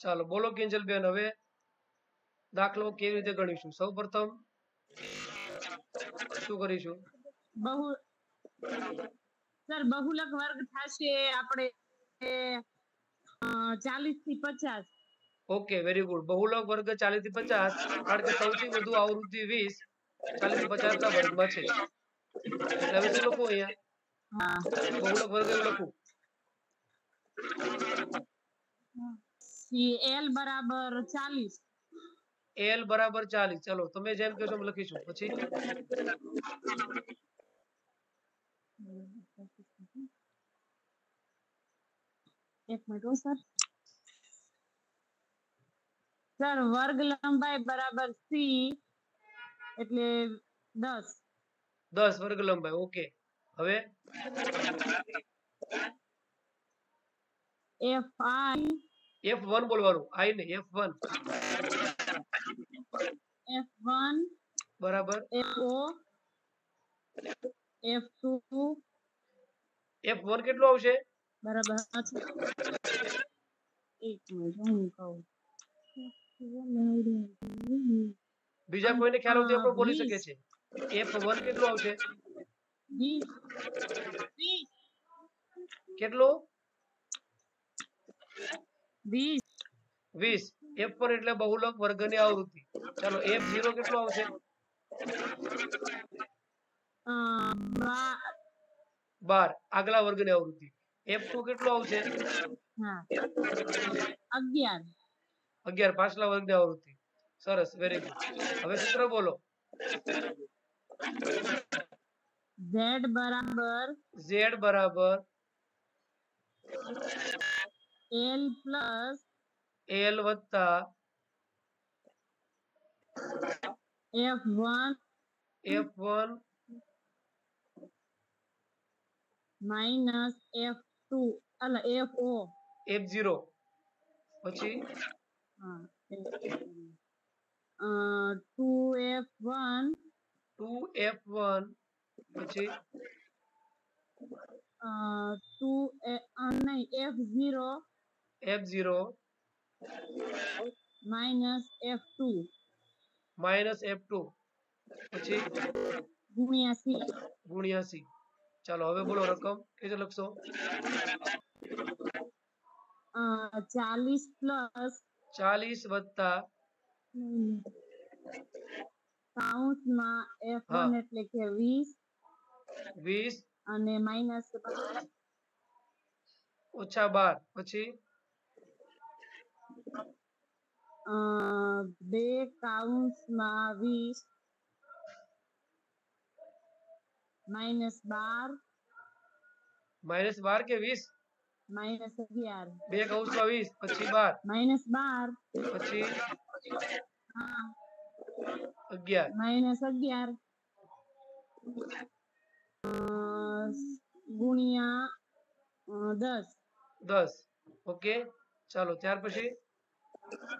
ચાલો બોલો કિંજલ બેન હવે દાખલો કેવી રીતે ગણીશું? સૌ પ્રથમ શું કરીશું? બહુ સર બહુલક વર્ગ થશે આપણે ચાલીસથી પચાસ. ઓકે વેરી ગુડ બહુલક વર્ગ ચાલીસથી પચાસ કારણ કે સૌથી વધુ આવૃત્તિ વીસ ચાલીસથી પચાસ ના વર્ગમાં છે. એટલે હવે શું લખું અહીંયા? બહુલક વર્ગ એવું લખું એલ બરાબર ચાલીસ એલ બરાબર ચાલીસ ચલો તમે જેમ કહેશો એમ લખીશું પછી એક મિનિટ હો સર સર વર્ગ લંબાઈ બરાબર સી એટલે દસ દસ વર્ગ લંબાઈ ઓકે હવે એફ આઈ એફ વન બોલવાનું આઈ ને એફ વન એફ વન બરાબર F O F two F one કેટલું આવશે બરાબર એક મિનિટ હું કહું બીજા કોઈને ખ્યાલ હોય તો એ પણ બોલી વીસ. શકે છે એફ વન કેટલું આવશે વીસ વીસ કેટલું વીસ. એફ પર એટલે બહુલક વર્ગની આવૃત્તિ. ચાલો એફ ઝીરો કેટલું આવશે? બાર. આગલા વર્ગની આવૃત્તિ. એફ ટુ કેટલું આવશે? અગિયાર. અગિયાર. પાછલા વર્ગની આવૃત્તિ. સરસ. વેરી ગુડ હવે સૂત્ર બોલો. ઝેડ બરાબર ઝેડ બરાબર એલ પ્લસ એલ વત્તા F one F one minus F two અલા એફ ઓ એફ ઝીરો પછી two F one two F one પછી ટુ નહીં F zero f0 minus f2 minus f2 પછી ગુણ્યા c. ગુણ્યા c. ચાલો હવે બોલો રકમ કે લખશો. પ્લસ 40 વત્તા કાઉન્ટમાં f1 એટલે કે 20 20 અને માઇનસ ઓછા બાર પછી બે કાઉન્સમાં વીસ માઇનસ બાર માઇનસ બાર કે વીસ માઇનસ અગિયાર બે કૌંસમાં વીસ પછી બાર માઇનસ બાર પછી હા અગિયાર માઇનસ અગિયાર અ, ગુણ્યા અ, દસ દસ ઓકે ચાલો ત્યાર પછી ચા-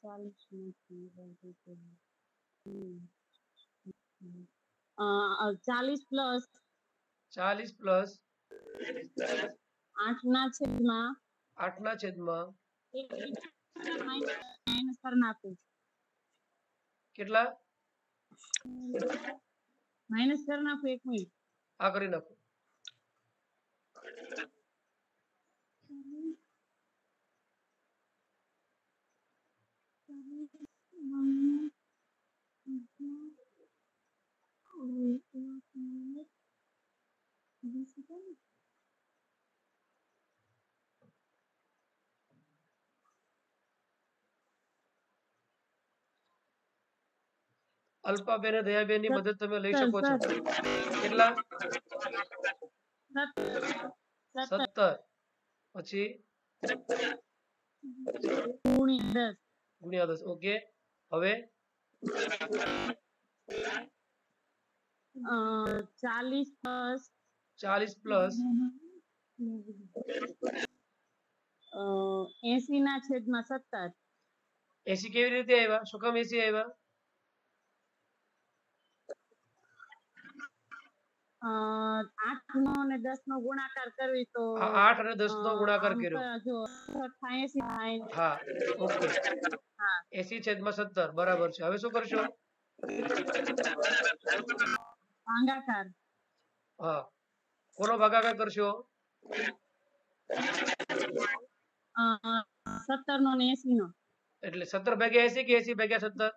ચાલીસ માંથી હમ. અ, અ, ચાલીસ પ્લસ ચાલીસ પ્લસ આઠ ના છેદમાં આઠ ના છેદમાં એક માઇનસ કરી નાખું કેટલા માઇનસ કરી નાખું એક મિનિટ આ કરી નાખો અલ્પાબેન અને દયાબેન ની મદદ તમે લઈ શકો છો કેટલા સત્તર સત્તર પછી ગુણ્યા દસ ગુણ્યા દસ ઓકે હવે? ચાલીસ પ્લસ. ચાલીસ પ્લસ. એસી ના છેદમાં સત્તર. એસી કેવી રીતે આવ્યા? શું કામ એસી આવ્યા? આઠ નો અને દસ નો ગુણાકાર કરવી તો આઠ અને દસ નો ગુણાકાર કર્યો. હા ઓકે. એસી છેદમાં સત્તર બરાબર છે હવે શું કરશો ભાગાકાર હા કોનો ભાગાકાર કરશો સત્તર નો ને એસી નો એટલે સત્તર ભાગ્યા એસી કે એસી ભાગ્યા સત્તર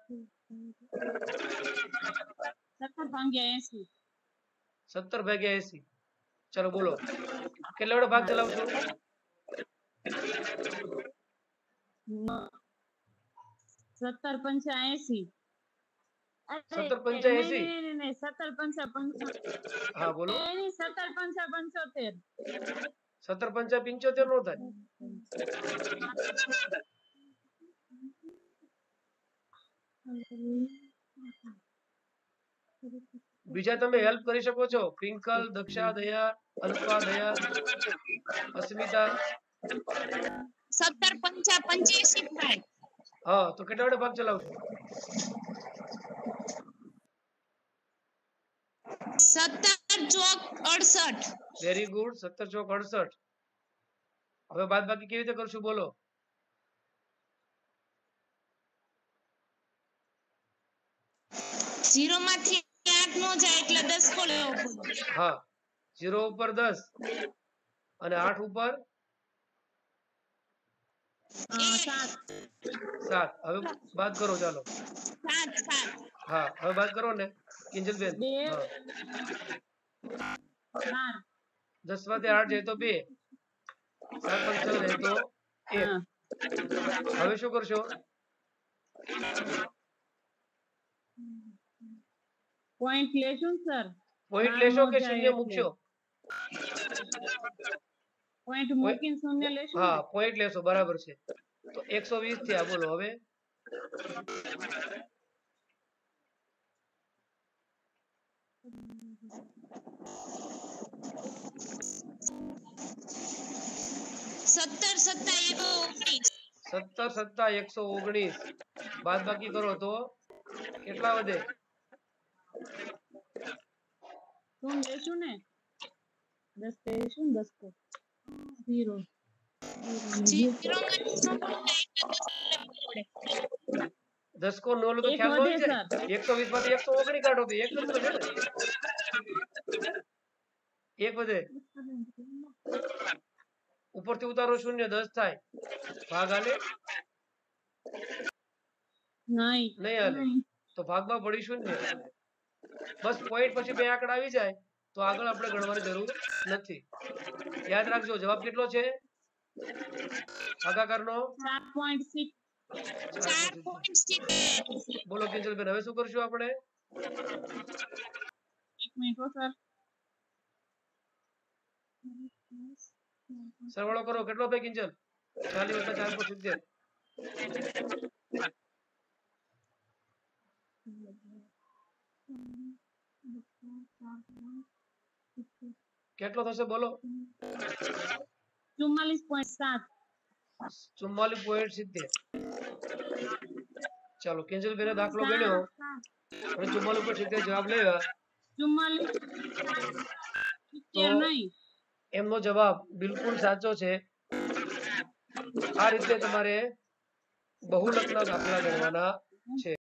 સત્તર ભાગ્યા એસી સત્તર ભાગ્યા એસી ચલો બોલો કેટલા વડે ભાગ ચલાવશો સત્તર પંચા એસી સત્તર પંચા એંસી? સત્તર પંચા પંચો હા બોલો એની સત્તર પંચા પંચોતેર સત્તર પંચા પંચોતેર નો થાય બીજા તમે હેલ્પ કરી શકો છો ટ્વિંકલ દક્ષા દયા અલ્પા દયા અસ્મિતા સત્તર પંચા પંચ્યાસી થાય હા તો કેટલા વડે ભાગ ચલાવશો સત્તર ચોક અડસઠ. વેરી ગુડ સત્તર ચોક અડસઠ. હવે બાદ બાકી કેવી રીતે કરશું બોલો. જીરો માંથી આઠ નો જાય એટલે દસ કો હા જીરો ઉપર દસ અને આઠ ઉપર સાત સાત હવે બાદ કરો ચાલો સાત સાત હા હવે બાદ કરો ને કિંજલબેન બે. હા. બાર દસ માંથી આઠ જાય તો બે સાત પાંચ છ જાય તો એક હા. હવે શું કરશો પોઈન્ટ લેશું સર પોઈન્ટ બાર લેશો નો કે જાય શૂન્ય એટલે. મૂકશો પોઈન્ટ મૂકીને શૂન્ય લેશો હા પોઈન્ટ લેશો બરાબર છે. તો એકસો વીસ થયા બોલો હવે. સત્તર સત્તા ઓગણીસ. સત્તર સત્તા એકસો ઓગણીસ. બાદ બાકી કરો તો. કેટલા વધે? શું લેશું ને? દસ લેશું દસ કો ઝીરો જીરો માંથી સો જાય એટલે દસ લેવો પડે દસ કો નો લો તો એક ખ્યાલ ન વધે, જાય એકસો વીસ માંથી એકસો ઓગણીસ કાઢો તો એક જ વધે ને એક વધે ઉપરથી ઉતારો શૂન્ય દસ થાય ભાગ હાલે નહીં નહીં હાલે તો ભાગમાં પડી શૂન્ય બસ પોઈન્ટ પછી બે આંકડા આવી જાય તો આગળ આપણે ગણવાની જરૂર નથી યાદ રાખજો જવાબ કેટલો છે ભાગાકારનો સાત પોઈન્ટ સિક્સ ચાર પોઈન્ટ સિત્તેર બોલો કિંજલબેન હવે શું કરશું આપણે એક મિનિટ હો સર સરવાળો કરો કેટલો થાય કિંજલ ચાલીસ વત્તા ચાર પર સિત્તેર કેટલો થશે બોલો? ચુમ્માલીસ પોઈન્ટ સાત. ચુમ્માલીસ પોઈન્ટ સિત્તેર. ચાલો કિંજલબેને દાખલો ગણ્યો. અને ચુમ્માલીસ પોઈન્ટ સિત્તેર જવાબ લેવા ચુમ્માલીસ એમનો જવાબ બિલકુલ સાચો છે. આ રીતે તમારે બહુલકના દાખલા ગણવાના છે.